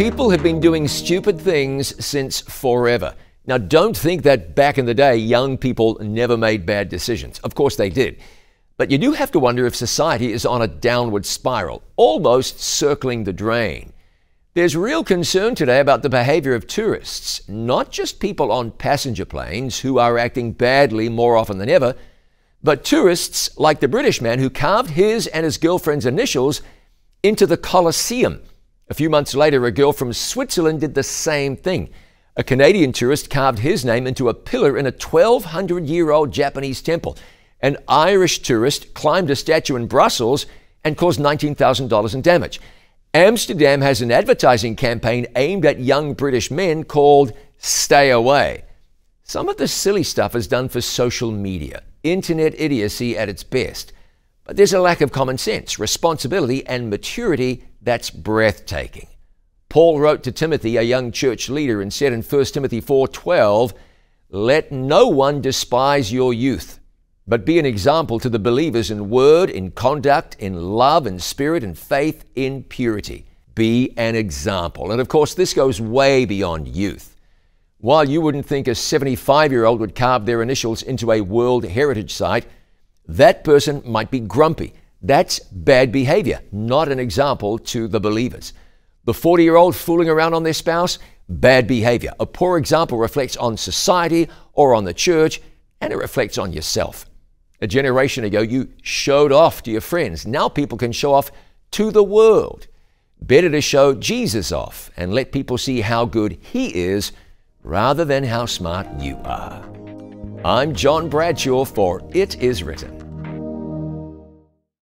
People have been doing stupid things since forever. Now, don't think that back in the day, young people never made bad decisions. Of course they did. But you do have to wonder if society is on a downward spiral, almost circling the drain. There's real concern today about the behavior of tourists, not just people on passenger planes who are acting badly more often than ever, but tourists like the British man who carved his and his girlfriend's initials into the Colosseum. A few months later, a girl from Switzerland did the same thing. A Canadian tourist carved his name into a pillar in a 1200 year old Japanese temple. An Irish tourist climbed a statue in Brussels and caused $19,000 in damage. Amsterdam has an advertising campaign aimed at young British men called Stay Away. Some of the silly stuff is done for social media, internet idiocy at its best. But there's a lack of common sense, responsibility, and maturity that's breathtaking. Paul wrote to Timothy, a young church leader, and said in 1 Timothy 4:12, "Let no one despise your youth, but be an example to the believers in word, in conduct, in love, in spirit, in faith, in purity." Be an example. And of course, this goes way beyond youth. While you wouldn't think a 75 year old would carve their initials into a World Heritage Site, that person might be grumpy. That's bad behavior, not an example to the believers. The 40 year old fooling around on their spouse, bad behavior. A poor example reflects on society or on the church, and it reflects on yourself. A generation ago, you showed off to your friends. Now people can show off to the world. Better to show Jesus off and let people see how good He is rather than how smart you are. I'm John Bradshaw for It Is Written.